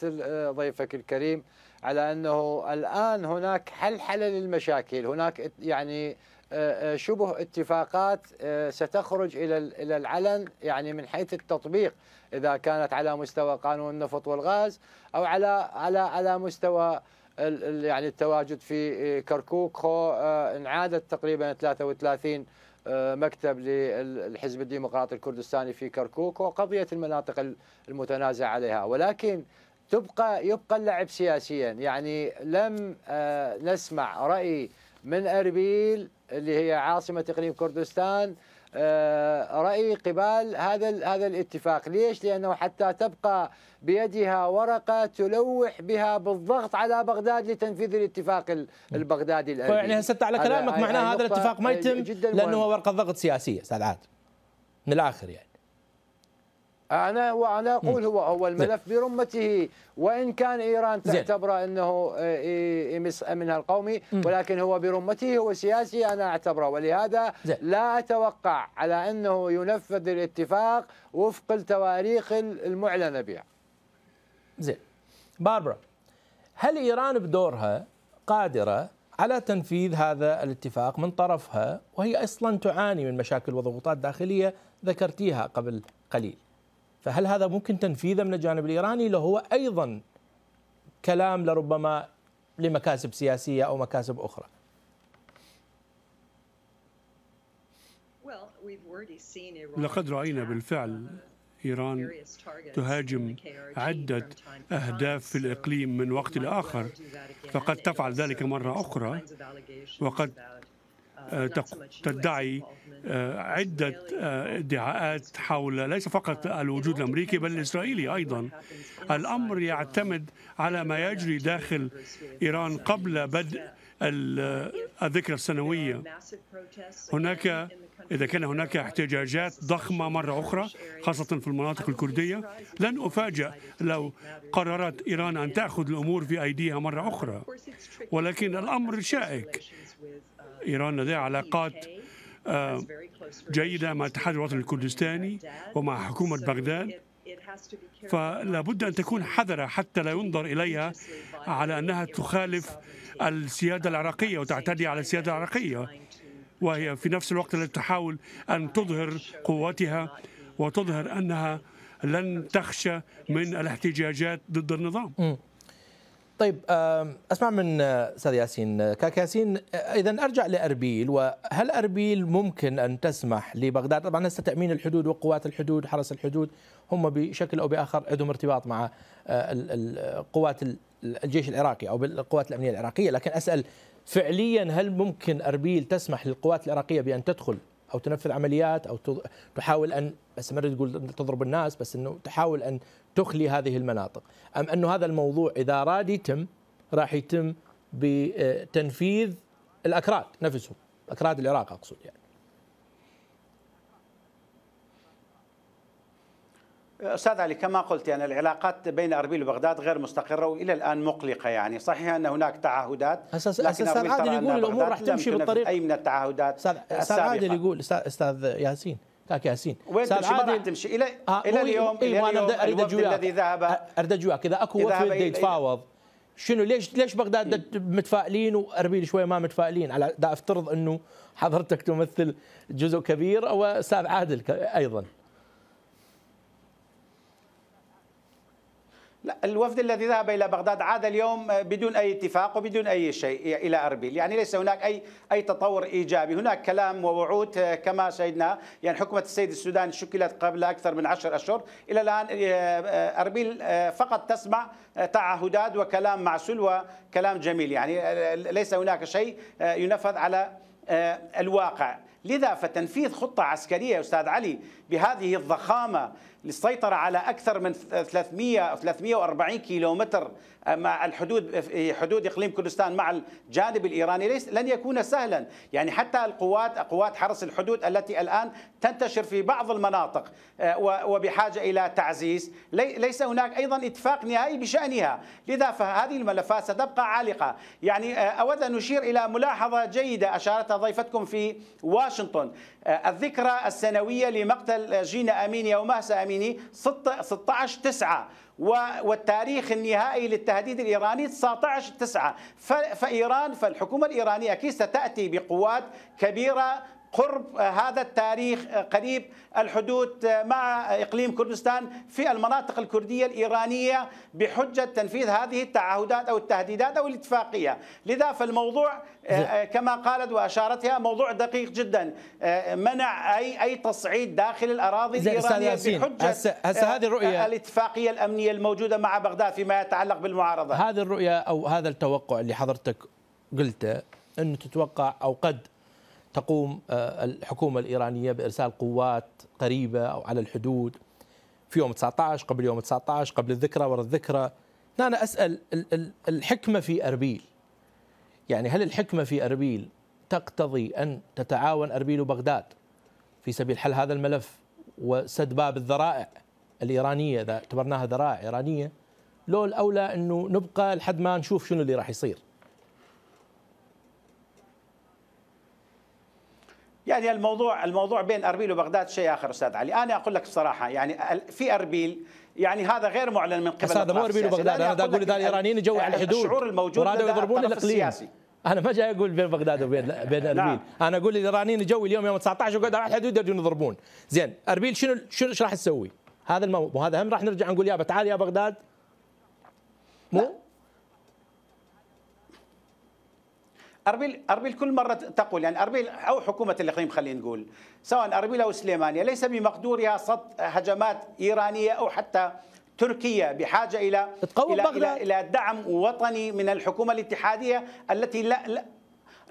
ضيفك الكريم على أنه الآن هناك حلحلة للمشاكل، هناك يعني آه، آه، شبه اتفاقات آه، ستخرج إلى إلى العلن يعني من حيث التطبيق إذا كانت على مستوى قانون النفط والغاز أو على على على مستوى يعني التواجد في كركوك خو انعادت تقريبا 33 آه، مكتب للحزب الديمقراطي الكردستاني في كركوك وقضية المناطق المتنازع عليها. ولكن تبقى يبقى اللعب سياسيا. يعني لم آه، نسمع رأي من أربيل اللي هي عاصمة إقليم كردستان آه، رأي قبال هذا هذا الاتفاق. ليش؟ لأنه حتى تبقى بيدها ورقة تلوح بها بالضغط على بغداد لتنفيذ الاتفاق البغدادي الأربي يعني هسه على كلامك معناه هذا الاتفاق ما يتم لأنه هو ورقة ضغط سياسية أستاذ عاد. من الآخر يعني. أنا وأنا أقول هو هو الملف برمته. وإن كان إيران تعتبره أنه آه، يمس امنها القومي ولكن هو برمته هو سياسي أنا أعتبره. ولهذا لا أتوقع على أنه ينفذ الاتفاق وفق التواريخ المعلنة بها. زين. باربرا هل إيران بدورها قادرة على تنفيذ هذا الاتفاق من طرفها؟ وهي أصلا تعاني من مشاكل وضغوطات داخلية ذكرتيها قبل قليل. فهل هذا ممكن تنفيذه من الجانب الإيراني لو هو أيضا كلام لربما لمكاسب سياسية أو مكاسب أخرى؟ لقد رأينا بالفعل إيران تهاجم عدة أهداف في الإقليم من وقت لآخر فقد تفعل ذلك مرة أخرى وقد تدعي آه، عدة آه، ادعاءات حول ليس فقط الوجود الأمريكي بل الإسرائيلي أيضا. الأمر يعتمد على ما يجري داخل إيران قبل بدء الذكرى السنوية. هناك إذا كان هناك احتجاجات ضخمة مرة أخرى خاصة في المناطق الكردية لن أفاجأ لو قررت إيران أن تأخذ الأمور في أيديها مرة أخرى. ولكن الأمر شائك. إيران لديها علاقات آه، جيدة مع الاتحاد الوطني الكردستاني ومع حكومة بغداد. فلا بد أن تكون حذرة حتى لا ينظر إليها على أنها تخالف السيادة العراقية وتعتدي على السيادة العراقية. وهي في نفس الوقت التي تحاول أن تظهر قوتها وتظهر أنها لن تخشى من الاحتجاجات ضد النظام. طيب أسمع من أستاذ ياسين. كاك ياسين إذا أرجع لأربيل وهل أربيل ممكن أن تسمح لبغداد؟ طبعا هسه تأمين الحدود وقوات الحدود حرس الحدود هم بشكل أو بآخر عندهم ارتباط مع قوات الجيش العراقي أو بالقوات الأمنية العراقية. لكن أسأل فعليا هل ممكن أربيل تسمح للقوات العراقية بأن تدخل أو تنفذ عمليات أو تحاول ان بس ما تقول تضرب الناس بس إنه تحاول أن تخلي هذه المناطق. أم أنه هذا الموضوع إذا اراد يتم راح يتم بتنفيذ الأكراد نفسهم أكراد العراق أقصد يعني. أستاذ علي كما قلت يعني العلاقات بين أربيل وبغداد غير مستقرة وإلى الآن مقلقة يعني. صحيح أن هناك تعهدات أساس أستاذ عادل يقول الأمور راح تمشي بالطريق. أي من التعهدات أستاذ عادل يقول أستاذ ياسين كاك ياسين. وين تمشي؟ ما راح تمشي؟ إلى آه إلى اليوم إيه إلى اليوم أريد الذي ذهب أريد اجواك إذا أكو وفد يتفاوض شنو ليش ليش بغداد متفائلين وأربيل شوي ما متفائلين؟ على دا أفترض إنه حضرتك تمثل جزء كبير واستاذ عادل أيضا. لا الوفد الذي ذهب إلى بغداد عاد اليوم بدون أي اتفاق وبدون أي شيء إلى أربيل، يعني ليس هناك أي أي تطور إيجابي، هناك كلام ووعود كما شهدنا، يعني حكومة السيد السوداني شكلت قبل أكثر من عشر أشهر، إلى الآن أربيل فقط تسمع تعهدات وكلام معسول وكلام جميل، يعني ليس هناك شيء ينفذ على الواقع، لذا فتنفيذ خطة عسكرية أستاذ علي بهذه الضخامة للسيطرة على أكثر من 300 أو 340 كيلومتر مع الحدود في حدود إقليم كردستان مع الجانب الإيراني ليس لن يكون سهلا. يعني حتى القوات قوات حرس الحدود التي الآن تنتشر في بعض المناطق وبحاجة إلى تعزيز ليس هناك أيضا اتفاق نهائي بشأنها. لذا فهذه الملفات ستبقى عالقة. يعني أود أن نشير إلى ملاحظة جيدة أشارتها ضيفتكم في واشنطن. الذكرى السنوية لمقتل جينا أميني أو مهسا أميني 16 9 والتاريخ النهائي للتهديد الإيراني 19 9 فإيران فالحكومة الإيرانية أكيد ستأتي بقوات كبيرة قرب هذا التاريخ قريب الحدود مع إقليم كردستان في المناطق الكردية الإيرانية بحجة تنفيذ هذه التعهدات أو التهديدات أو الاتفاقية، لذا فالموضوع كما قالت وأشارتها موضوع دقيق جدا منع أي أي تصعيد داخل الأراضي الإيرانية بحجة هسه هذه الرؤية. الاتفاقية الأمنية الموجودة مع بغداد فيما يتعلق بالمعارضة. هذه الرؤية أو هذا التوقع اللي حضرتك قلته إنه تتوقع أو قد تقوم آه، الحكومة الإيرانية بإرسال قوات قريبة أو على الحدود في يوم 19 قبل يوم 19 قبل الذكرى ورا الذكرى. أنا أسأل الحكمة في أربيل. يعني هل الحكمة في أربيل تقتضي أن تتعاون أربيل وبغداد في سبيل حل هذا الملف وسد باب الذرائع الإيرانية؟ إذا اعتبرناها ذرائع إيرانية لو الأولى أنه نبقى لحد ما نشوف شنو اللي راح يصير. يعني الموضوع الموضوع بين أربيل وبغداد شيء آخر أستاذ علي. أنا أقول لك بصراحة يعني في أربيل يعني هذا غير معلن من قبل هذا مو أربيل وبغداد. أنا أقول إذا الإيرانيين جو على الحدود الشعور الموجود ورادوا يضربون الاقليم أنا ما جاي أقول بين بغداد وبين بين أربيل. نعم. أنا أقول الإيرانيين جو اليوم يوم 19 وقعدوا على الحدود يرجون يضربون. زين أربيل شنو شنو إيش راح تسوي؟ هذا الموضوع وهذا هم راح نرجع نقول يابا تعال يا بغداد. مو؟ أربيل أربيل كل مرة تقول يعني أربيل أو حكومة الإقليم خلينا نقول سواء أربيل أو سليمانية ليس بمقدورها صد هجمات إيرانية أو حتى تركيا بحاجة إلى إلى, إلى إلى دعم وطني من الحكومة الاتحادية التي لا, لا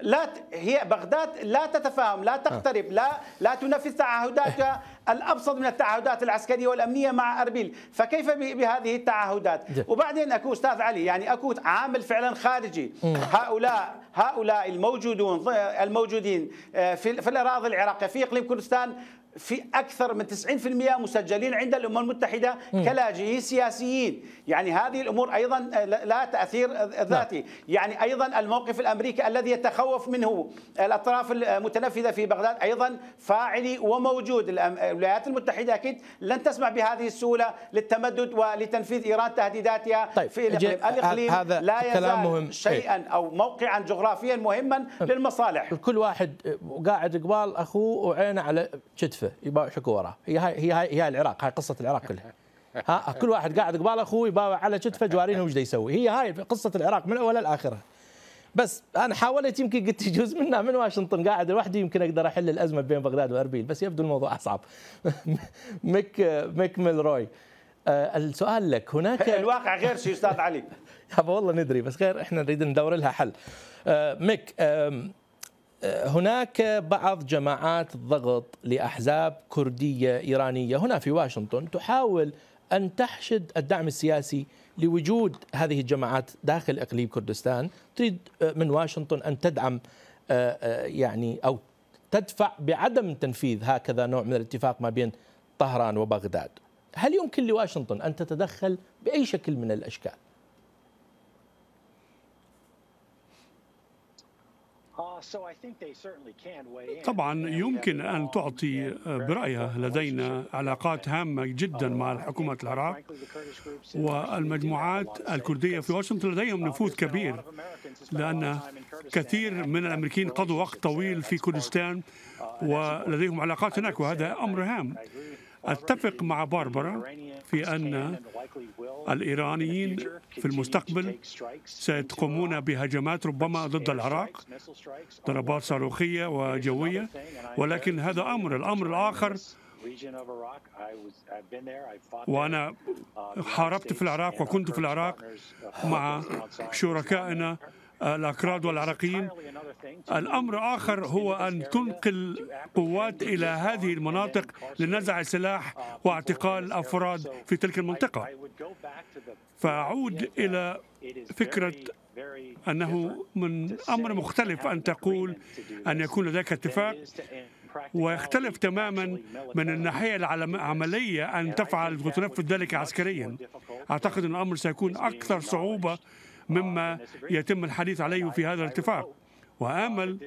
لا هي بغداد لا تتفاهم لا تقترب لا لا تنفذ تعهداتها الأبسط من التعهدات العسكرية والأمنية مع أربيل. فكيف بهذه التعهدات؟ وبعدين أكو أستاذ علي يعني أكو عامل فعلا خارجي. هؤلاء هؤلاء الموجودون الموجودين آه، في في الأراضي العراقية في إقليم كردستان في أكثر من 90% مسجلين عند الأمم المتحدة كلاجئين سياسيين. يعني هذه الأمور أيضا لا تأثير ذاتي نعم. يعني أيضا الموقف الأمريكي الذي يتخوف منه الأطراف المتنفذة في بغداد أيضا فاعلي وموجود. الولايات المتحدة أكيد لن تسمح بهذه السهولة للتمدد ولتنفيذ إيران تهديداتها طيب. في الإقليم. الإقليم هذا لا يزال مهم. شيئا أو موقعا جغرافيا مهما للمصالح. كل واحد قاعد قبال أخوه وعينه على كتفه كتفه يباوع شكو وراه هي هاي هي هاي, هي العراق هاي قصة العراق كلها. ها كل واحد قاعد قبال اخوه يباوع على كتفه جوارينه وش يسوي؟ هي هاي قصة العراق من أولها لآخرها. بس أنا حاولت يمكن قلت جزء منها من واشنطن قاعد لوحدي يمكن أقدر أحل الأزمة بين بغداد وأربيل بس يبدو الموضوع أصعب. <laughs> ميك ميك ملروي. آه السؤال لك هناك <laughs> الواقع غير شيء أستاذ علي. <laughs> والله ندري بس غير إحنا نريد ندور لها حل. آه ميك هناك بعض جماعات الضغط لأحزاب كردية إيرانية. هنا في واشنطن تحاول أن تحشد الدعم السياسي لوجود هذه الجماعات داخل إقليم كردستان. تريد من واشنطن أن تدعم آه، آه، يعني أو تدفع بعدم تنفيذ هكذا نوع من الاتفاق ما بين طهران وبغداد. هل يمكن لواشنطن أن تتدخل بأي شكل من الأشكال؟ طبعا يمكن أن تعطي برأيها لدينا علاقات هامة جدا مع حكومة العراق والمجموعات الكردية في واشنطن لديهم نفوذ كبير لأن كثير من الأمريكيين قضوا وقت طويل في كردستان ولديهم علاقات هناك وهذا أمر هام. أتفق مع باربرا في أن الإيرانيين في المستقبل سيقومون بهجمات ربما ضد العراق ضربات صاروخية وجوية. ولكن هذا أمر. الأمر الآخر وأنا حاربت في العراق وكنت في العراق مع شركائنا الأكراد والعراقيين. الأمر آخر هو أن تنقل قوات إلى هذه المناطق لنزع السلاح واعتقال أفراد في تلك المنطقة. فأعود إلى فكرة أنه من أمر مختلف أن تقول أن يكون لديك اتفاق ويختلف تماما من الناحية العملية أن تفعل وتنفذ ذلك عسكريا. أعتقد أن الأمر سيكون أكثر صعوبة مما يتم الحديث عليه في هذا الاتفاق وآمل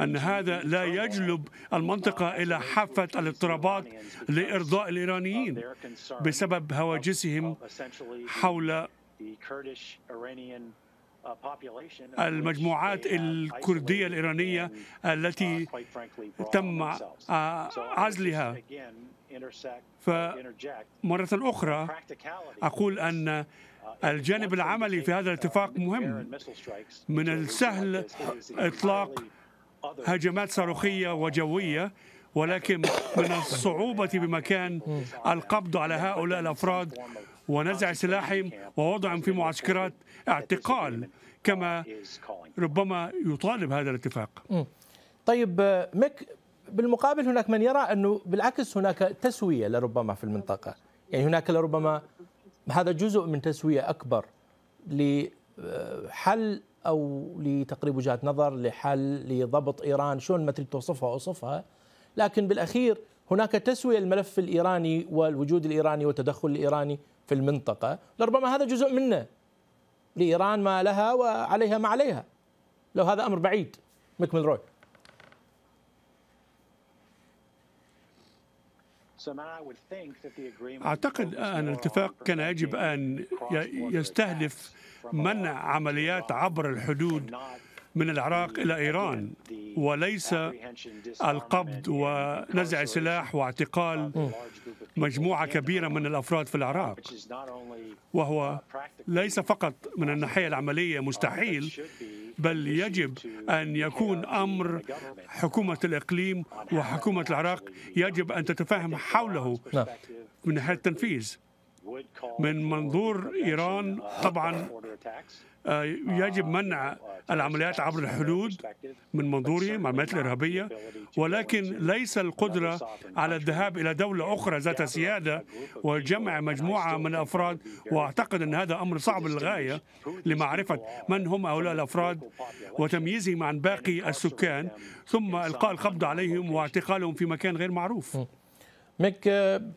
أن هذا لا يجلب المنطقة إلى حافة الاضطرابات لإرضاء الإيرانيين بسبب هواجسهم حول المجموعات الكردية الإيرانية التي تم عزلها. فمرة أخرى أقول أن الجانب العملي في هذا الاتفاق مهم. من السهل إطلاق هجمات صاروخية وجوية ولكن من الصعوبة بمكان القبض على هؤلاء الأفراد ونزع سلاحهم ووضعهم في معسكرات اعتقال كما ربما يطالب هذا الاتفاق. طيب مك بالمقابل هناك من يرى أنه بالعكس هناك تسوية لربما في المنطقة. يعني هناك لربما هذا جزء من تسوية أكبر لحل أو لتقريب وجهات نظر لحل لضبط إيران شلون ما تريد توصفها أوصفها. لكن بالأخير هناك تسوية الملف الإيراني والوجود الإيراني والتدخل الإيراني في المنطقة. لربما هذا جزء منه لإيران ما لها وعليها ما عليها. لو هذا أمر بعيد. مكمل روي أعتقد أن الاتفاق كان يجب أن يستهدف منع عمليات عبر الحدود من العراق إلى إيران وليس القبض ونزع سلاح واعتقال مجموعة كبيرة من الأفراد في العراق وهو ليس فقط من الناحية العملية مستحيل بل يجب أن يكون أمر حكومة الإقليم وحكومة العراق يجب أن تتفاهم حوله نعم. من ناحية التنفيذ من منظور إيران طبعا يجب منع العمليات عبر الحدود من منظوري العمليات الإرهابية ولكن ليس القدرة على الذهاب إلى دولة أخرى ذات سيادة وجمع مجموعة من الأفراد. وأعتقد أن هذا أمر صعب للغاية لمعرفة من هم هؤلاء الأفراد وتمييزهم عن باقي السكان ثم إلقاء القبض عليهم واعتقالهم في مكان غير معروف. ميك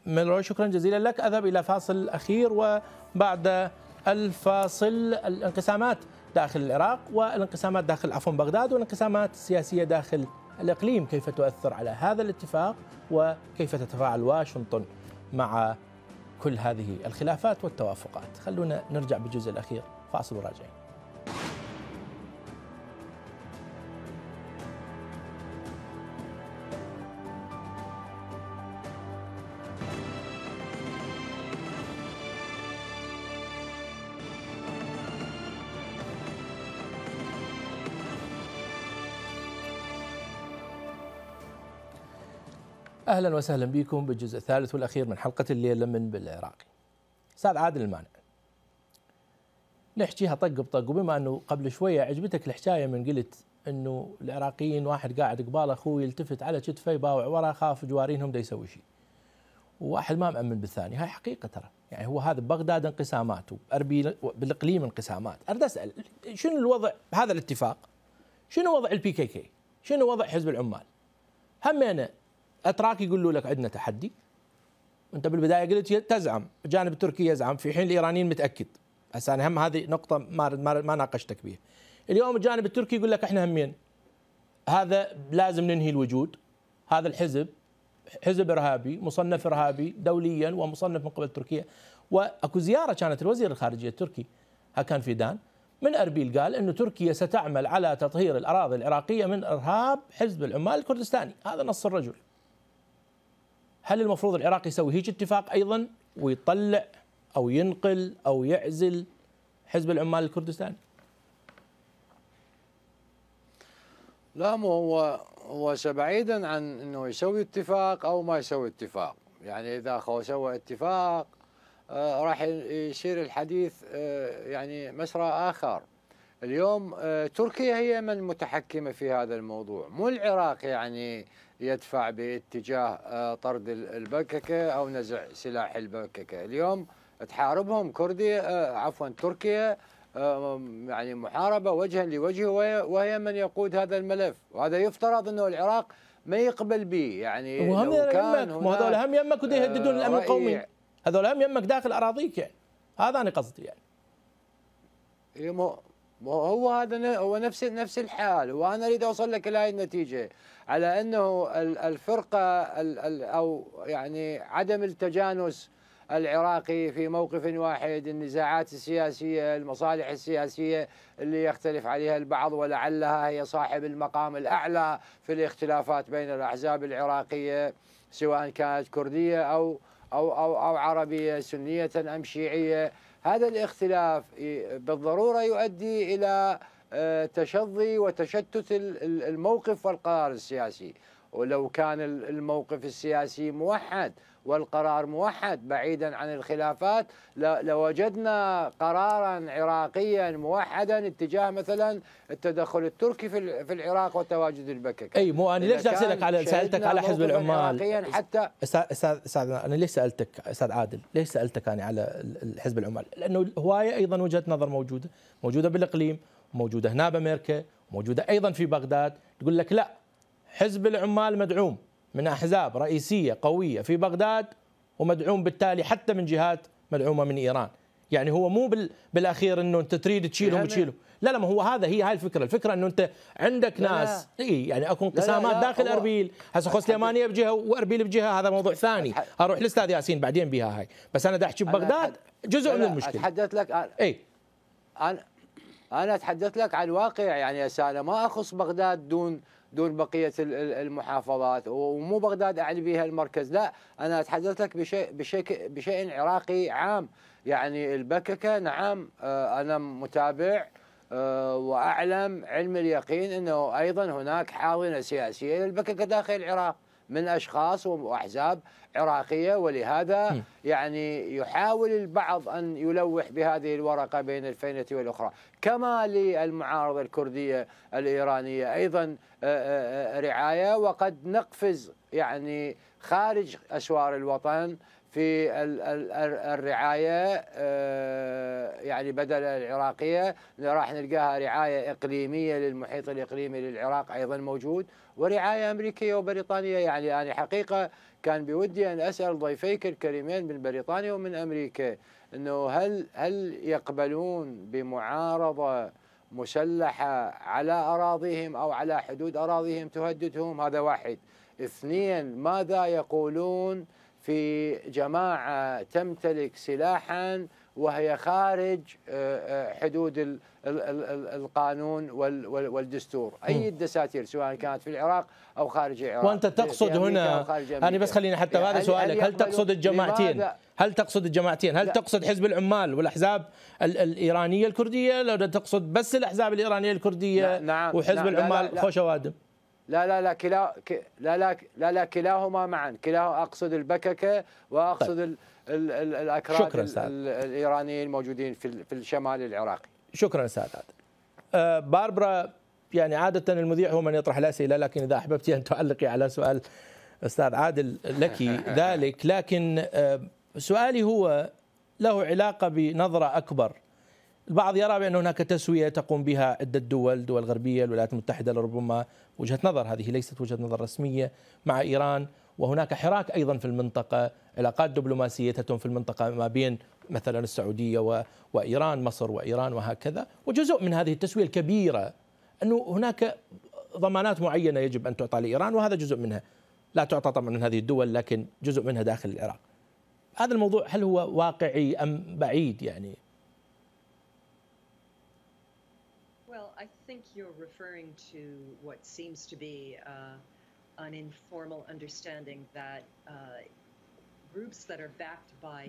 ميلروي شكرا جزيلا لك. أذهب إلى فاصل أخير وبعد الفاصل الانقسامات داخل العراق والانقسامات داخل عفوا بغداد والانقسامات السياسية داخل الإقليم. كيف تؤثر على هذا الاتفاق وكيف تتفاعل واشنطن مع كل هذه الخلافات والتوافقات؟ خلونا نرجع بالجزء الأخير. فاصل وراجعين. أهلا وسهلا بكم بالجزء الثالث والأخير من حلقة الليلة من بالعراقي. أستاذ عادل المانع. نحكيها طق بطق وبما أنه قبل شوية عجبتك الحكاية من قلت أنه العراقيين واحد قاعد قبال اخوه يلتفت على كتفه يباوع وراه خاف جوارينهم دا يسوي شيء. وواحد ما مأمن بالثاني هاي حقيقة ترى يعني هو هذا بغداد انقسامات وأربيل بالإقليم انقسامات أريد أسأل شنو الوضع بهذا الاتفاق شنو وضع البي كي كي شنو وضع حزب العمال همين الأتراك يقولوا لك عندنا تحدي. أنت بالبداية قلت تزعم. الجانب التركي يزعم. في حين الإيرانيين متأكد. هسه أنا هم هذه نقطة ما ما, ناقشتك بها اليوم الجانب التركي يقول لك إحنا همين. هذا لازم ننهي الوجود. هذا الحزب حزب إرهابي مصنف إرهابي دوليا ومصنف من قبل تركيا. وأكو زيارة كانت الوزير الخارجية التركي هاكان فيدان من أربيل قال إنه تركيا ستعمل على تطهير الأراضي العراقية من إرهاب حزب العمال الكردستاني. هذا نص الرجل. هل المفروض العراق يسوي هيك اتفاق أيضا ويطلع أو ينقل أو يعزل حزب العمال الكردستاني؟ لا مو هو هو بعيدا عن إنه يسوي اتفاق أو ما يسوي اتفاق، يعني إذا هو سوى اتفاق آه راح يصير الحديث آه يعني مسرى آخر. اليوم آه تركيا هي من متحكمه في هذا الموضوع، مو العراق يعني يدفع باتجاه آه، طرد البككة أو نزع سلاح البككة اليوم تحاربهم كردي آه، عفوا تركيا آه، يعني محاربة وجها لوجه وهي من يقود هذا الملف. وهذا يفترض أنه العراق ما يقبل به. يعني وهم لو كان مو هذول هم يمك ودي يهددون الأمن القومي. هذول هم يمك داخل أراضيك يعني. هذا أنا قصدي يعني. هو هذا هو نفس نفس الحال. وأنا أريد أوصل لك إلى هذه النتيجه على أنه الفرقة أو يعني عدم التجانس العراقي في موقف واحد النزاعات السياسية المصالح السياسية اللي يختلف عليها البعض ولعلها هي صاحب المقام الأعلى في الاختلافات بين الأحزاب العراقية سواء كانت كردية أو أو أو, أو عربية سنية أم شيعية. هذا الاختلاف بالضرورة يؤدي إلى تشظي وتشتت الموقف والقرار السياسي. ولو كان الموقف السياسي موحد والقرار موحد بعيدا عن الخلافات لوجدنا قرارا عراقيا موحدا اتجاه مثلا التدخل التركي في العراق وتواجد البكك أي مو أنا ليش اسالك على سألتك على حزب العمال. حتى أستاذ أستاذ أنا ليش سألتك؟ أستاذ عادل ليش سألتك أنا على حزب العمال؟ لأنه هوايه أيضا وجهة نظر موجودة موجودة بالإقليم موجودة هنا بأمريكا موجودة أيضا في بغداد تقول لك لا حزب العمال مدعوم من أحزاب رئيسية قوية في بغداد ومدعوم بالتالي حتى من جهات مدعومة من إيران. يعني هو مو بالأخير إنه أنت تريد تشيلهم وتشيلهم. لا لا ما هو هذا هي هاي الفكرة. الفكرة إنه أنت عندك ناس إي يعني اكو انقسامات داخل أربيل. هسه خو سليمانيه بجهه واربيل بجهه هذا موضوع ثاني. أروح الاستاذ ياسين بعدين بها هاي. بس أنا دا أحكي ببغداد جزء من المشكلة. أتحدث لك إي. أنا أنا أتحدث لك عن الواقع يعني أنا ما أخص بغداد دون دون بقية المحافظات ومو بغداد أعني بها المركز لا أنا أتحدث لك بشيء بشيء بشيء عراقي عام. يعني البككة نعم آه، أنا متابع آه، وأعلم علم اليقين إنه أيضا هناك حاضنة سياسية للبككة داخل العراق من أشخاص وأحزاب عراقية ولهذا يعني يحاول البعض أن يلوح بهذه الورقة بين الفينة والأخرى. كما للمعارضة الكردية الإيرانية أيضا رعاية وقد نقفز يعني خارج أسوار الوطن في الرعاية آه، يعني بدل العراقية. راح نلقاها رعاية إقليمية للمحيط الإقليمي للعراق أيضا موجود. ورعاية أمريكية وبريطانية. يعني أنا حقيقة كان بودي أن أسأل ضيفيك الكريمين من بريطانيا ومن أمريكا إنه هل هل يقبلون بمعارضة مسلحة على أراضيهم أو على حدود أراضيهم تهددهم؟ هذا واحد. اثنين ماذا يقولون في جماعة تمتلك سلاحا وهي خارج آه، آه، حدود القانون والدستور. أي الدساتير سواء كانت في العراق أو خارج العراق. وأنت تقصد هنا أنا بس خليني حتى هذا سؤالك. هل تقصد الجماعتين؟ هل تقصد الجماعتين؟ هل تقصد حزب العمال والأحزاب الإيرانية الكردية؟ لو تقصد بس الأحزاب الإيرانية الكردية نعم وحزب نعم العمال خوش وادم. لا لا لا كلا لا لا لا لا كلاهما معا. كلاه أقصد البككة وأقصد طيب. ال ال ال الأكراد شكرا الإيرانيين الموجودين في في الشمال العراقي. شكرا أستاذ عادل أه باربرا يعني عادة المذيع هو من يطرح الأسئلة لكن إذا احببت أن تعلقي على سؤال أستاذ عادل لك <laughs> ذلك. لكن أه سؤالي هو له علاقة بنظرة أكبر. البعض يرى بأن هناك تسوية تقوم بها عدة دول الدول الغربية الولايات المتحدة لربما وجهة نظر. هذه ليست وجهة نظر رسمية مع إيران. وهناك حراك أيضا في المنطقة. علاقات دبلوماسية تتم في المنطقة ما بين مثلا السعودية. وإيران مصر وإيران وهكذا. وجزء من هذه التسوية الكبيرة أنه هناك ضمانات معينة يجب أن تعطى لإيران وهذا جزء منها. لا تعطى طبعا من هذه الدول لكن جزء منها داخل العراق. هذا الموضوع هل هو واقعي أم بعيد يعني؟ I think you're referring to what seems to be uh, an informal understanding that uh,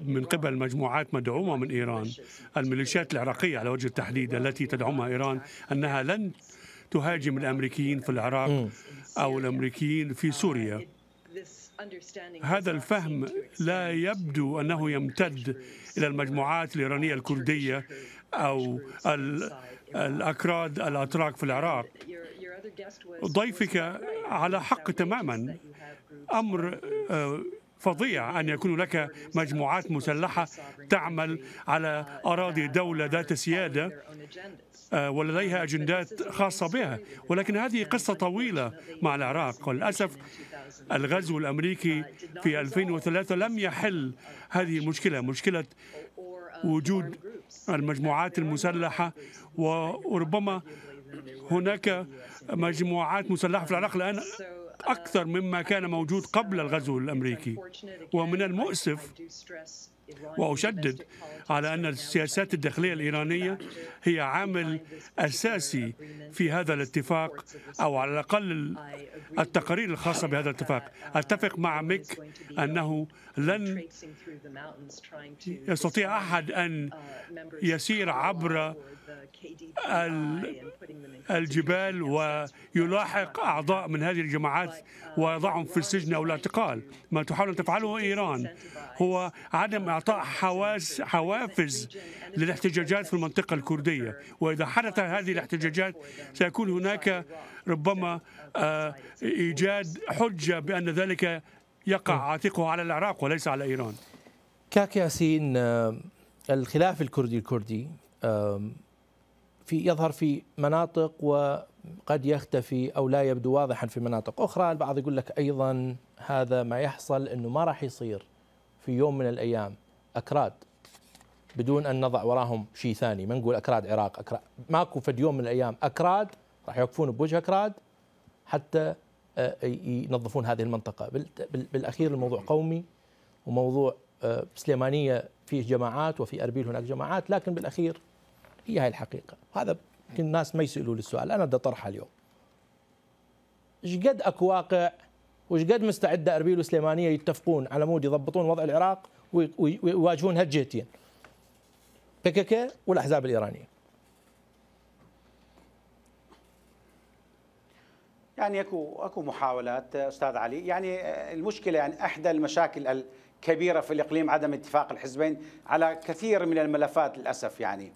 من قبل مجموعات مدعومة من إيران الميليشيات العراقية على وجه التحديد التي تدعمها إيران أنها لن تهاجم الأمريكيين في العراق أو الأمريكيين في سوريا. هذا الفهم لا يبدو أنه يمتد إلى المجموعات الإيرانية الكردية أو الأكراد الأتراك في العراق. ضيفك على حق تماما. أمر آه، فظيع أن يكون لك مجموعات مسلحة تعمل على أراضي دولة ذات سيادة آه، ولديها أجندات خاصة بها. ولكن هذه قصة طويلة مع العراق. وللأسف الغزو الأمريكي في 2003 لم يحل هذه المشكلة مشكلة. وجود المجموعات المسلحة وربما هناك مجموعات مسلحة في العراق الآن أكثر مما كان موجود قبل الغزو الأمريكي. ومن المؤسف وأشدد على أن السياسات الداخلية الإيرانية هي عامل أساسي في هذا الاتفاق أو على الأقل التقارير الخاصة بهذا الاتفاق. أتفق مع ميك أنه لن يستطيع أحد أن يسير عبر الجبال ويلاحق أعضاء من هذه الجماعات ويضعهم في السجن أو الاعتقال. ما تحاول أن تفعله إيران هو عدم إعطاء حواس حوافز للاحتجاجات في المنطقة الكردية. وإذا حدث هذه الاحتجاجات سيكون هناك ربما آه، إيجاد حجة بأن ذلك يقع عاتقه على العراق وليس على إيران. كاك ياسين آه، الخلاف الكردي الكردي في يظهر في مناطق وقد يختفي أو لا يبدو واضحا في مناطق أخرى، البعض يقول لك أيضا هذا ما يحصل إنه ما راح يصير في يوم من الأيام. أكراد بدون أن نضع وراهم شيء ثاني، ما نقول أكراد عراق، أكراد ماكو في يوم من الأيام أكراد راح يوقفون بوجه أكراد حتى آه، ينظفون هذه المنطقة، بالأخير الموضوع قومي وموضوع آه، سليمانية فيه جماعات وفي أربيل هناك جماعات، لكن بالأخير هي هاي الحقيقة. هذا يمكن الناس ما يسألوا السؤال أنا بدي أطرحها اليوم. إيش قد أكو واقع؟ وإيش قد مستعدة أربيل وسليمانية يتفقون على مود يضبطون وضع العراق؟ ويواجهون هالجهتين بكك والأحزاب الإيرانية. يعني اكو أكو محاولات أستاذ علي. يعني المشكلة يعني إحدى المشاكل الكبيرة في الإقليم عدم اتفاق الحزبين على كثير من الملفات للأسف يعني.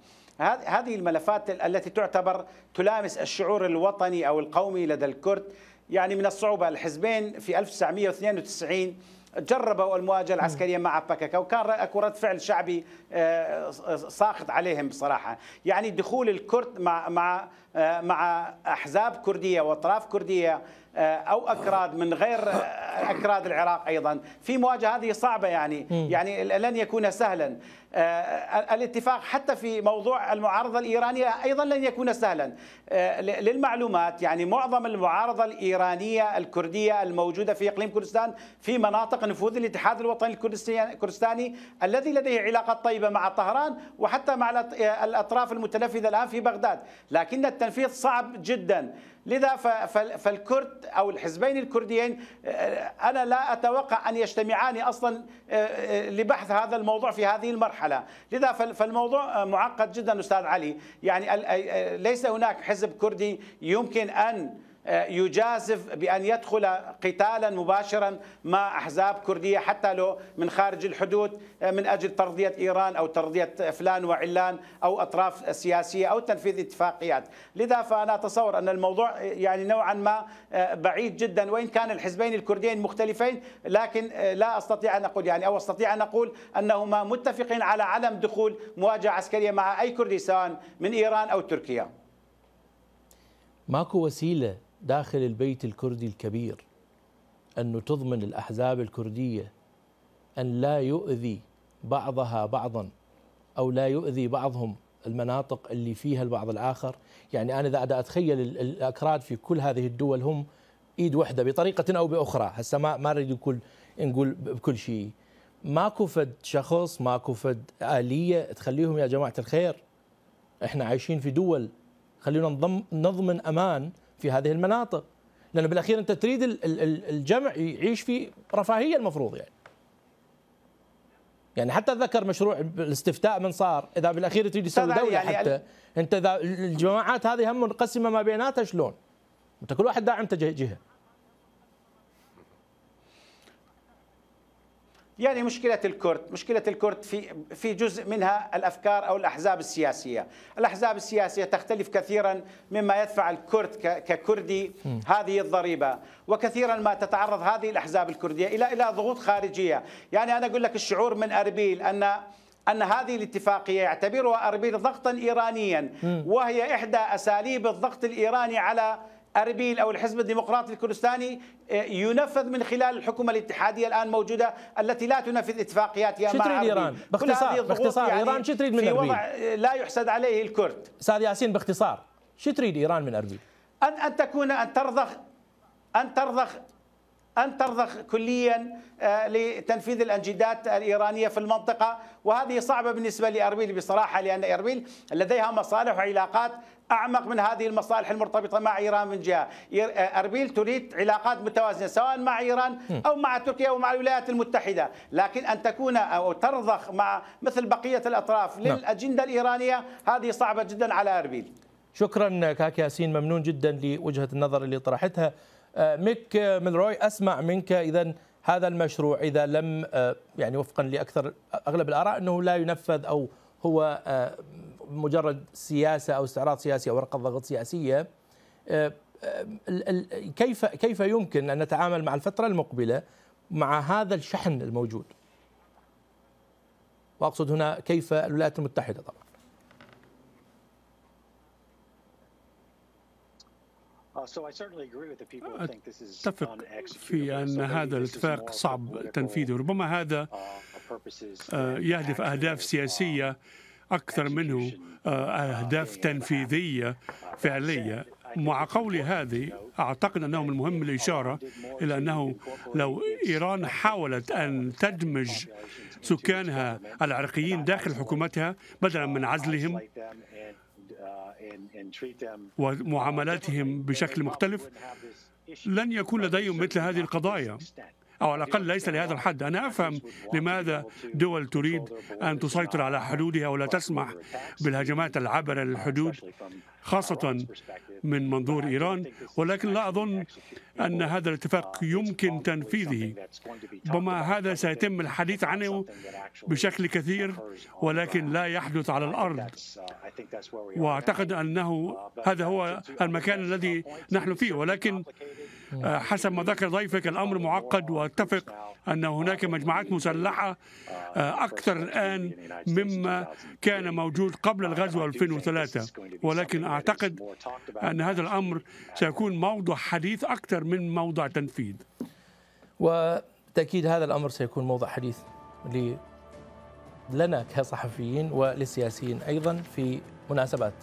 هذه الملفات التي تعتبر تلامس الشعور الوطني أو القومي لدى الكرد. يعني من الصعوبة الحزبين في 1992 جربوا المواجهة العسكرية مع باكاكا وكان أكو رد فعل شعبي آه، ساخط عليهم بصراحة. يعني دخول الكرد مع مع مع أحزاب كردية وأطراف كردية آه، أو أكراد من غير أكراد العراق أيضا. في مواجهة هذه صعبة يعني يعني لن يكون سهلا. آه، الاتفاق حتى في موضوع المعارضة الإيرانية أيضا لن يكون سهلا. آه، للمعلومات يعني معظم المعارضة الإيرانية الكردية الموجودة في إقليم كردستان في مناطق نفوذ الاتحاد الوطني الكردستاني الذي لديه علاقات طيبة مع طهران وحتى مع الأطراف المتنفذة الآن في بغداد. لكن التنفيذ صعب جدا. لذا فالكرد أو الحزبين الكرديين آه، أنا لا أتوقع أن يجتمعان أصلا لبحث هذا الموضوع في هذه المرحلة. مرحله لذا فالموضوع معقد جدا أستاذ علي. يعني ليس هناك حزب كردي يمكن أن يجازف بأن يدخل قتالا مباشرا مع أحزاب كردية حتى لو من خارج الحدود من أجل ترضية إيران أو ترضية فلان وعلان أو أطراف سياسية أو تنفيذ اتفاقيات. لذا فأنا أتصور أن الموضوع يعني نوعا ما بعيد جدا وإن كان الحزبين الكرديين مختلفين لكن لا أستطيع أن أقول يعني أو أستطيع أن أقول أنهما متفقين على عدم دخول مواجهة عسكرية مع أي كردي سواء من إيران أو تركيا. ماكو وسيلة داخل البيت الكردي الكبير أنه تضمن الأحزاب الكردية أن لا يؤذي بعضها بعضا أو لا يؤذي بعضهم المناطق اللي فيها البعض الآخر. يعني أنا إذا أتخيل الأكراد في كل هذه الدول هم إيد واحدة بطريقة أو بأخرى. هسه ما ما نريد نقول نقول بكل شيء. ماكو فد شخص ماكو فد آلية تخليهم يا جماعة الخير. إحنا عايشين في دول خلينا نضمن أمان في هذه المناطق. لأنه بالأخير أنت تريد الجمع يعيش في رفاهية المفروض يعني. يعني حتى ذكر مشروع الاستفتاء من صار إذا بالأخير تريد تسوي دولة يعني حتى. أنت إذا الجماعات هذه هم مقسمه ما بيناتها شلون؟ أنت كل واحد داعم جهه يعني مشكلة الكرد مشكلة الكرد في في جزء منها الأفكار أو الأحزاب السياسية. الأحزاب السياسية تختلف كثيرا مما يدفع الكرد ككردي هذه الضريبة وكثيرا ما تتعرض هذه الأحزاب الكردية إلى إلى ضغوط خارجية. يعني أنا أقول لك الشعور من أربيل أن أن هذه الاتفاقية يعتبرها أربيل ضغطا إيرانيا وهي إحدى أساليب الضغط الإيراني على أربيل أو الحزب الديمقراطي الكردستاني آه، ينفذ من خلال الحكومة الاتحادية الآن موجودة التي لا تنفذ اتفاقياتها مع تريد إيران؟ باختصار باختصار يعني إيران شو تريد من في أربيل وضع لا يحسد عليه الكرد. أستاذ ياسين باختصار شو تريد إيران من أربيل أن أن تكون أن ترضخ أن ترضخ أن ترضخ كليا آه، لتنفيذ الأنجدات الإيرانية في المنطقة. وهذه صعبة بالنسبة لأربيل بصراحة لأن أربيل لديها مصالح وعلاقات أعمق من هذه المصالح المرتبطة مع إيران من جهة. أربيل تريد علاقات متوازنة سواء مع إيران أو مع تركيا أو مع الولايات المتحدة. لكن أن تكون أو ترضخ مع مثل بقية الأطراف نعم. للأجندة الإيرانية هذه صعبة جدا على أربيل. شكرا كاك ياسين ممنون جدا لوجهة النظر اللي طرحتها. آه، ميك من روي أسمع منك إذا هذا المشروع إذا لم آه، يعني وفقا لأكثر أغلب الآراء أنه لا ينفذ أو هو آه، مجرد سياسة أو استعراض سياسي أو ورقة ضغط سياسية آه، آه، كيف كيف يمكن أن نتعامل مع الفترة المقبلة مع هذا الشحن الموجود؟ وأقصد هنا كيف الولايات المتحدة طبعا. أتفق في أن هذا الاتفاق صعب تنفيذه. ربما هذا يهدف أهداف سياسية أكثر منه آه، أهداف تنفيذية فعلية. مع قولي هذه أعتقد أنه من المهم الإشارة إلى أنه لو إيران حاولت أن تدمج سكانها العراقيين داخل حكومتها بدلا من عزلهم ومعاملاتهم بشكل مختلف. لن يكون لديهم مثل هذه القضايا. أو على الأقل ليس لهذا الحد. أنا أفهم لماذا دول تريد أن تسيطر على حدودها ولا تسمح بالهجمات العابرة للحدود خاصة من منظور إيران ولكن لا أظن أن هذا الاتفاق يمكن تنفيذه. ربما هذا سيتم الحديث عنه بشكل كثير ولكن لا يحدث على الأرض. وأعتقد أنه هذا هو المكان الذي نحن فيه. ولكن حسب ما ذكر ضيفك الأمر معقد وأتفق أن هناك مجموعات مسلحة أكثر الآن مما كان موجود قبل الغزو 2003 ولكن أعتقد أن هذا الأمر سيكون موضوع حديث أكثر من موضوع تنفيذ. وتأكيد هذا الأمر سيكون موضوع حديث لنا كصحفيين وللسياسيين أيضا في مناسبات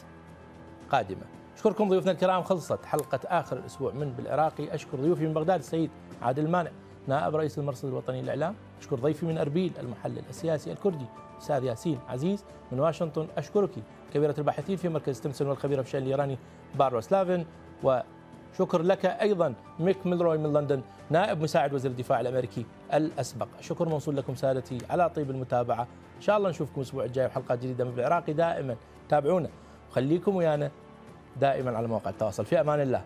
قادمة. أشكركم ضيوفنا الكرام خلصت حلقة آخر الأسبوع من بالعراقي. أشكر ضيوفي من بغداد السيد عادل المانع نائب رئيس المرصد الوطني للإعلام. أشكر ضيفي من أربيل المحلل السياسي الكردي أستاذ ياسين عزيز من واشنطن. أشكر كبيرة الباحثين في مركز ستيمسون والخبيرة في الشأن الإيراني باربرا سلافن. وشكر لك أيضا ميك ميلروي من لندن نائب مساعد وزير الدفاع الأمريكي الأسبق. شكر موصول لكم سادتي على طيب المتابعة. إن شاء الله نشوفكم الأسبوع الجاي وحلقات جديدة من العراقي دائما. تابعونا. وخليكم ويانا دائما على مواقع التواصل. في أمان الله.